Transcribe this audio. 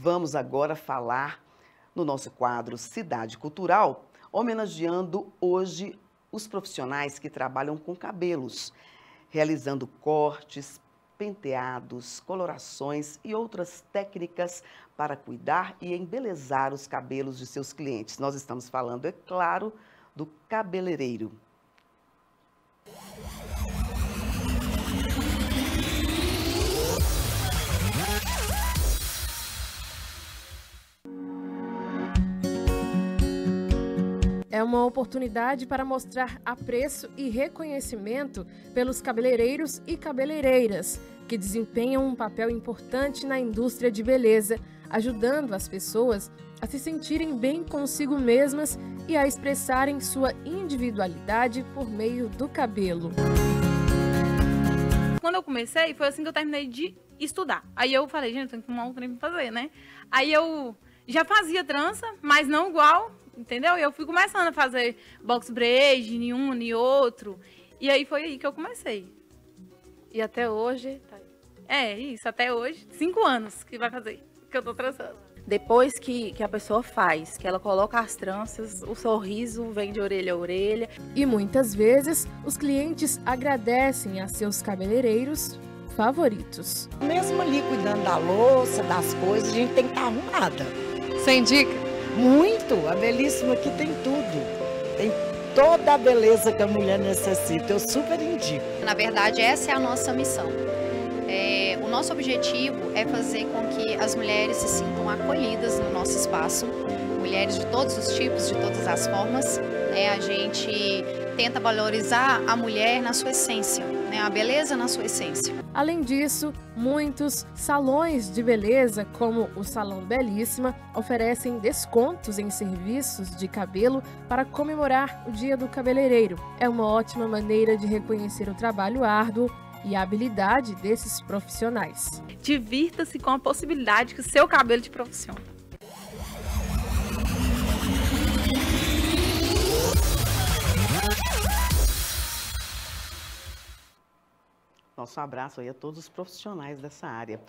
Vamos agora falar no nosso quadro Cidade Cultural, homenageando hoje os profissionais que trabalham com cabelos, realizando cortes, penteados, colorações e outras técnicas para cuidar e embelezar os cabelos de seus clientes. Nós estamos falando, é claro, do cabeleireiro. É uma oportunidade para mostrar apreço e reconhecimento pelos cabeleireiros e cabeleireiras, que desempenham um papel importante na indústria de beleza, ajudando as pessoas a se sentirem bem consigo mesmas e a expressarem sua individualidade por meio do cabelo. Quando eu comecei, foi assim que eu terminei de estudar. Aí eu falei, gente, tem que tomar um trem pra fazer, né? Aí eu já fazia trança, mas não igual, entendeu? E eu fui começando a fazer box em um, em outro. E aí foi aí que eu comecei. E até hoje. Tá é, isso, até hoje. Cinco anos que vai fazer, que eu tô trançando. Depois que, que a pessoa faz, que ela coloca as tranças, o sorriso vem de orelha a orelha. E muitas vezes os clientes agradecem a seus cabeleireiros favoritos. Mesmo ali cuidando da louça, das coisas, a gente tem que estar arrumada. Você indica? Muito! A Belíssima aqui tem tudo. Tem toda a beleza que a mulher necessita. Eu super indico. Na verdade, essa é a nossa missão. É, o nosso objetivo é fazer com que as mulheres se sintam acolhidas no nosso espaço, mulheres de todos os tipos, de todas as formas. Né? A gente tenta valorizar a mulher na sua essência, né? a beleza na sua essência. Além disso, muitos salões de beleza, como o Salão Belíssima, oferecem descontos em serviços de cabelo para comemorar o Dia do Cabeleireiro. É uma ótima maneira de reconhecer o trabalho árduo e a habilidade desses profissionais. Divirta-se com a possibilidade que o seu cabelo te proporciona. Nosso abraço aí a todos os profissionais dessa área.